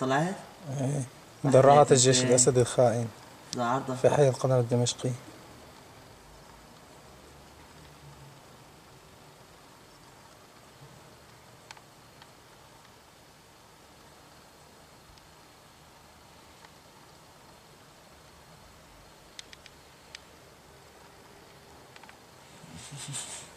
طلعت إيه. مدرعات الجيش إيه. الخائن في حي القناة الدمشقي